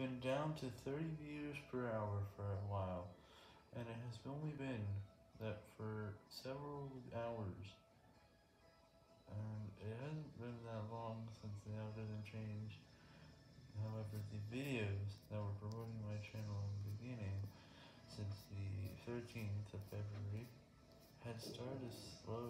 been down to 30 views per hour for a while, and it has only been that for several hours. And it hasn't been that long since the algorithm changed. However, the videos that were promoting my channel in the beginning, since the 13th of February, had started to slow.